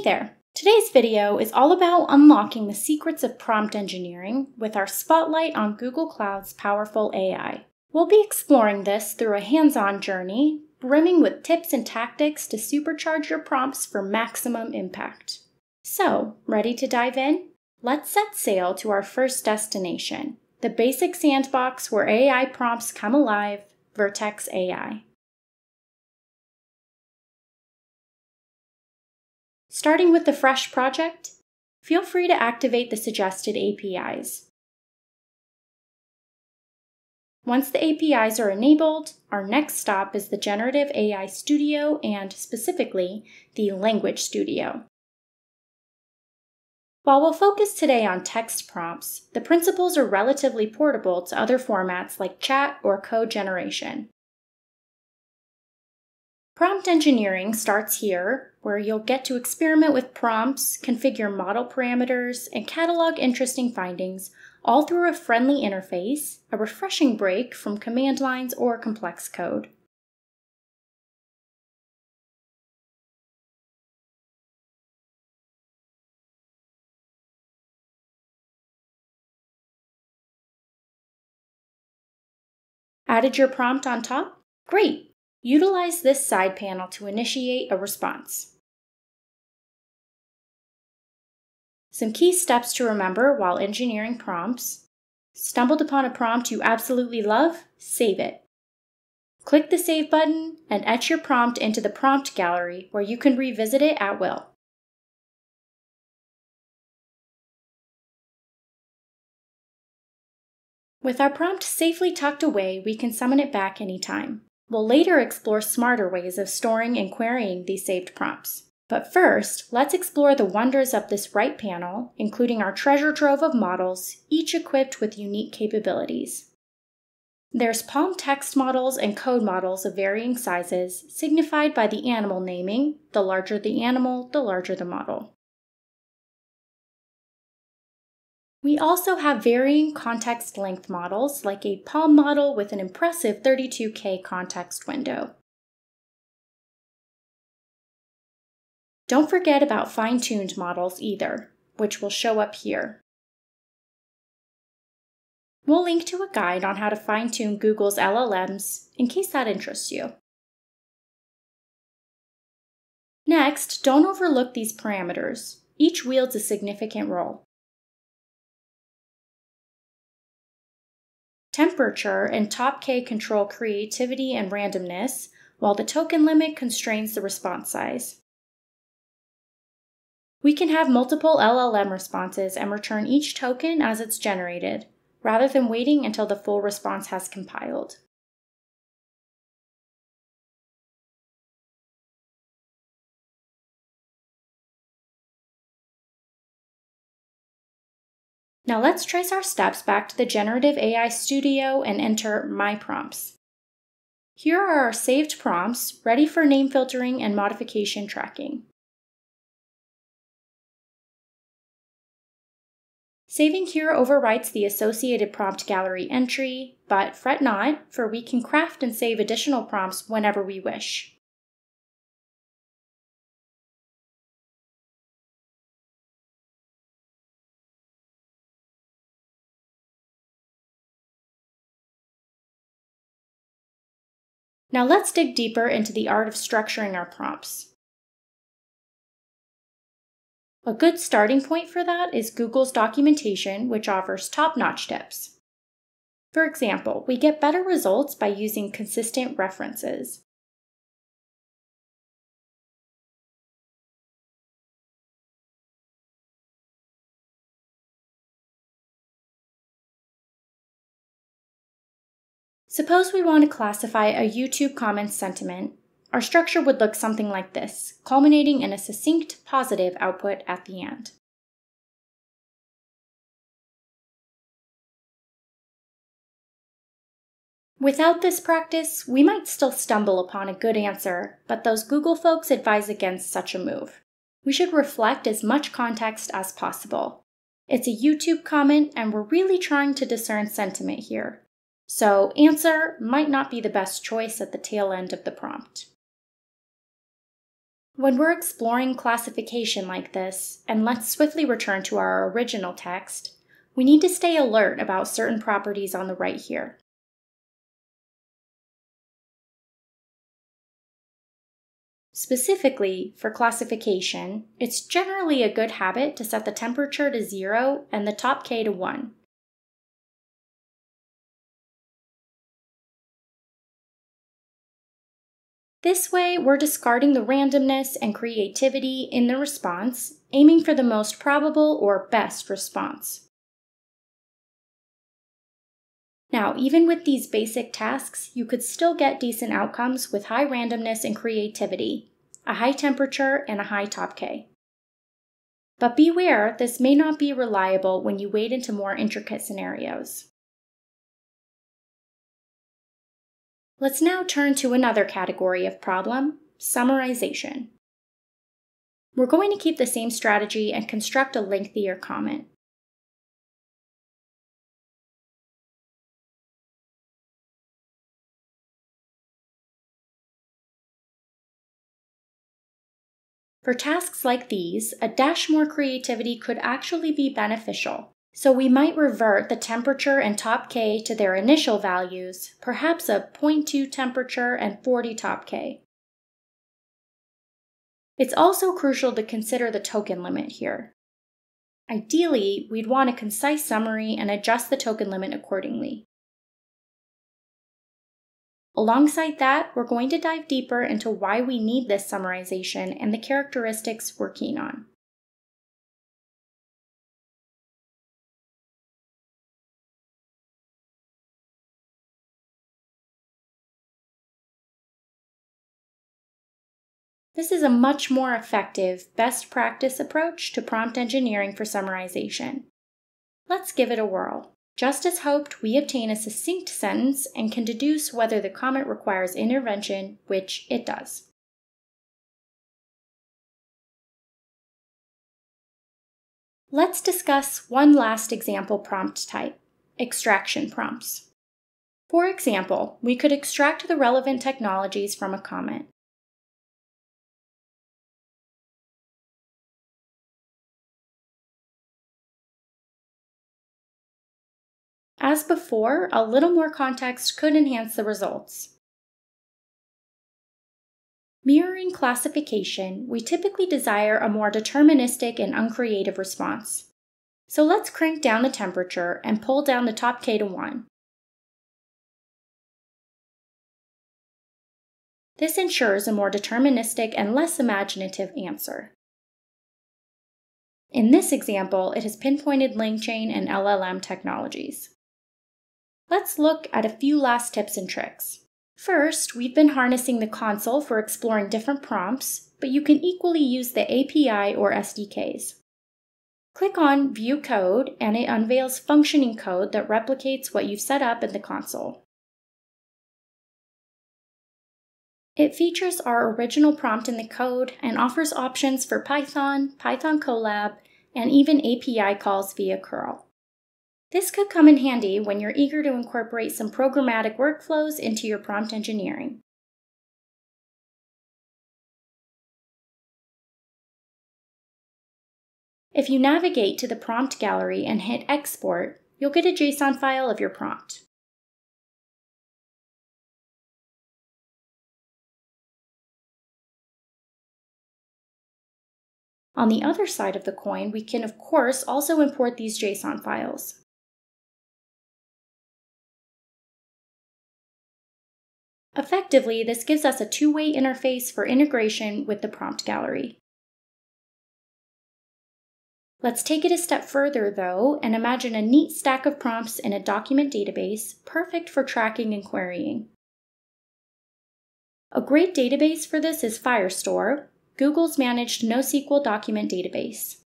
Hey there! Today's video is all about unlocking the secrets of prompt engineering with our spotlight on Google Cloud's powerful AI. We'll be exploring this through a hands on journey, brimming with tips and tactics to supercharge your prompts for maximum impact. So, ready to dive in? Let's set sail to our first destination the basic sandbox where AI prompts come alive, Vertex AI. Starting with the Fresh project, feel free to activate the suggested APIs. Once the APIs are enabled, our next stop is the Generative AI Studio and specifically the Language Studio. While we'll focus today on text prompts, the principles are relatively portable to other formats like chat or code generation. Prompt engineering starts here, where you'll get to experiment with prompts, configure model parameters, and catalog interesting findings, all through a friendly interface, a refreshing break from command lines or complex code. Added your prompt on top? Great! Utilize this side panel to initiate a response. Some key steps to remember while engineering prompts. Stumbled upon a prompt you absolutely love? Save it. Click the Save button and etch your prompt into the prompt gallery where you can revisit it at will. With our prompt safely tucked away, we can summon it back anytime. We'll later explore smarter ways of storing and querying these saved prompts. But first, let's explore the wonders of this right panel, including our treasure trove of models, each equipped with unique capabilities. There's PaLM text models and code models of varying sizes, signified by the animal naming. The larger the animal, the larger the model. We also have varying context length models, like a PaLM model with an impressive 32K context window. Don't forget about fine-tuned models either, which will show up here. We'll link to a guide on how to fine-tune Google's LLMs in case that interests you. Next, don't overlook these parameters. Each wields a significant role. Temperature and top K control creativity and randomness, while the token limit constrains the response size. We can have multiple LLM responses and return each token as it's generated, rather than waiting until the full response has compiled. Now let's trace our steps back to the Generative AI Studio and enter My Prompts. Here are our saved prompts ready for name filtering and modification tracking. Saving here overwrites the associated prompt gallery entry, but fret not, for we can craft and save additional prompts whenever we wish. Now let's dig deeper into the art of structuring our prompts. A good starting point for that is Google's documentation, which offers top notch tips. For example, we get better results by using consistent references. Suppose we want to classify a YouTube comment sentiment. Our structure would look something like this, culminating in a succinct positive output at the end. Without this practice, we might still stumble upon a good answer, but those Google folks advise against such a move. We should reflect as much context as possible. It's a YouTube comment, and we're really trying to discern sentiment here. So answer might not be the best choice at the tail end of the prompt. When we're exploring classification like this, and let's swiftly return to our original text, we need to stay alert about certain properties on the right here. Specifically, for classification, it's generally a good habit to set the temperature to 0 and the top K to 1. This way, we're discarding the randomness and creativity in the response, aiming for the most probable or best response. Now, even with these basic tasks, you could still get decent outcomes with high randomness and creativity, a high temperature, and a high top K. But beware, this may not be reliable when you wade into more intricate scenarios. Let's now turn to another category of problem, summarization. We're going to keep the same strategy and construct a lengthier comment. For tasks like these, a dash more creativity could actually be beneficial. So we might revert the temperature and top K to their initial values, perhaps a 0.2 temperature and 40 top K. It's also crucial to consider the token limit here. Ideally, we'd want a concise summary and adjust the token limit accordingly. Alongside that, we're going to dive deeper into why we need this summarization and the characteristics we're keen on. This is a much more effective, best practice approach to prompt engineering for summarization. Let's give it a whirl. Just as hoped, we obtain a succinct sentence and can deduce whether the comment requires intervention, which it does. Let's discuss one last example prompt type, extraction prompts. For example, we could extract the relevant technologies from a comment. As before, a little more context could enhance the results. Mirroring classification, we typically desire a more deterministic and uncreative response. So let's crank down the temperature and pull down the top K to 1. This ensures a more deterministic and less imaginative answer. In this example, it has pinpointed LangChain and LLM technologies. Let's look at a few last tips and tricks. First, we've been harnessing the console for exploring different prompts, but you can equally use the API or SDKs. Click on View Code and it unveils functioning code that replicates what you've set up in the console. It features our original prompt in the code and offers options for Python, Python Colab, and even API calls via curl. This could come in handy when you're eager to incorporate some programmatic workflows into your prompt engineering. If you navigate to the prompt gallery and hit Export, you'll get a JSON file of your prompt. On the other side of the coin, we can of course also import these JSON files. Effectively, this gives us a two-way interface for integration with the prompt gallery. Let's take it a step further, though, and imagine a neat stack of prompts in a document database, perfect for tracking and querying. A great database for this is Firestore, Google's managed NoSQL document database.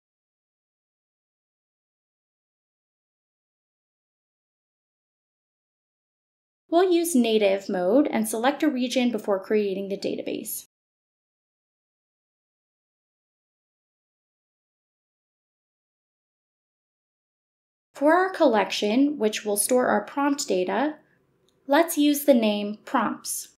We'll use native mode and select a region before creating the database. For our collection, which will store our prompt data, let's use the name prompts.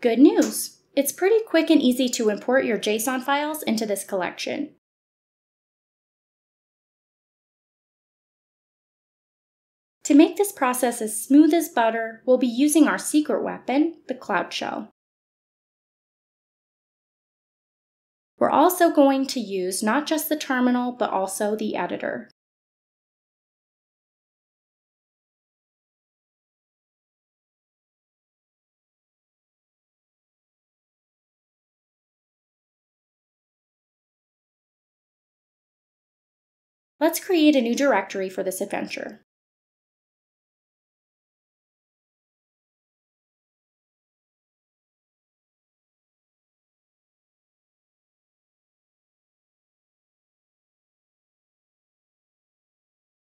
Good news! It's pretty quick and easy to import your JSON files into this collection. To make this process as smooth as butter, we'll be using our secret weapon, the Cloud Shell. We're also going to use not just the terminal, but also the editor. Let's create a new directory for this adventure.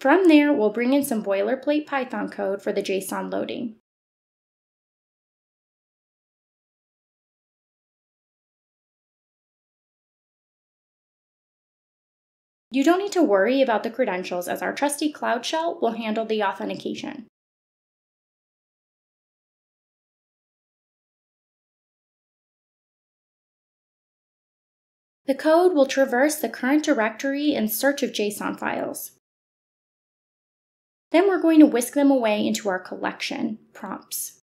From there, we'll bring in some boilerplate Python code for the JSON loading. You don't need to worry about the credentials as our trusty Cloud Shell will handle the authentication. The code will traverse the current directory in search of JSON files. Then we're going to whisk them away into our collection, prompts.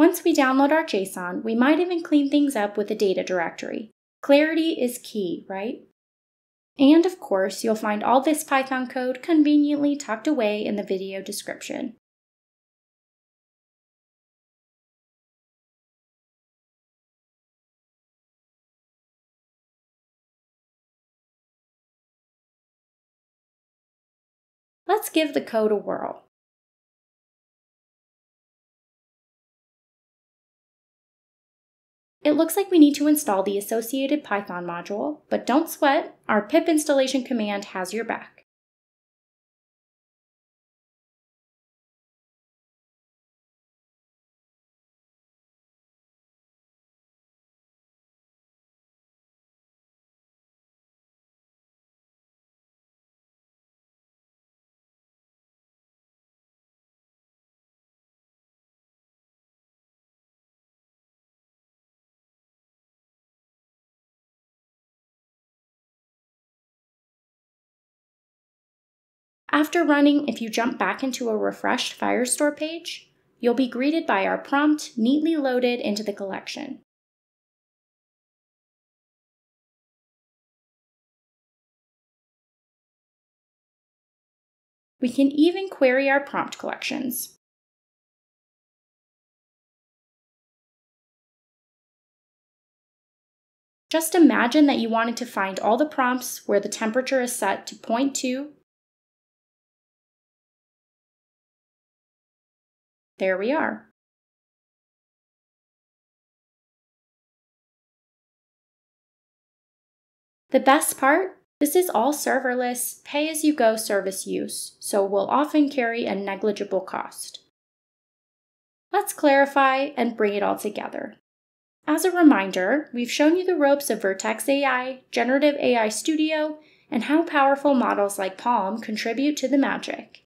Once we download our JSON, we might even clean things up with a data directory. Clarity is key, right? And of course, you'll find all this Python code conveniently tucked away in the video description. Let's give the code a whirl. It looks like we need to install the associated Python module, but don't sweat, our pip installation command has your back. After running, if you jump back into a refreshed Firestore page, you'll be greeted by our prompt neatly loaded into the collection. We can even query our prompt collections. Just imagine that you wanted to find all the prompts where the temperature is set to 0.2 There we are. The best part? This is all serverless, pay-as-you-go service use, so will often carry a negligible cost. Let's clarify and bring it all together. As a reminder, we've shown you the ropes of Vertex AI, Generative AI Studio, and how powerful models like PaLM contribute to the magic.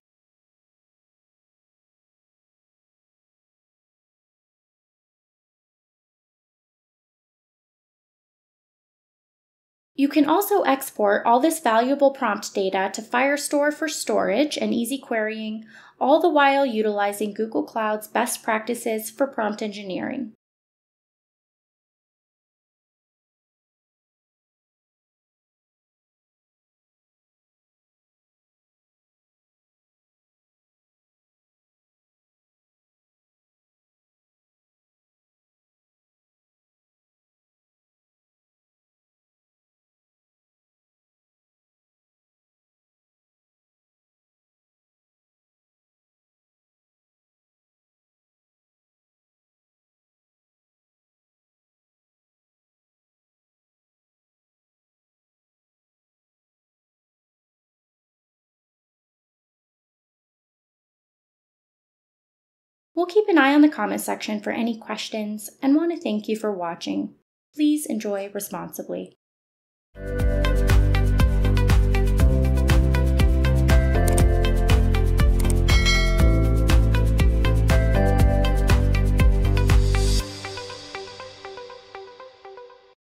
You can also export all this valuable prompt data to Firestore for storage and easy querying, all the while utilizing Google Cloud's best practices for prompt engineering. We'll keep an eye on the comment section for any questions and want to thank you for watching. Please enjoy responsibly.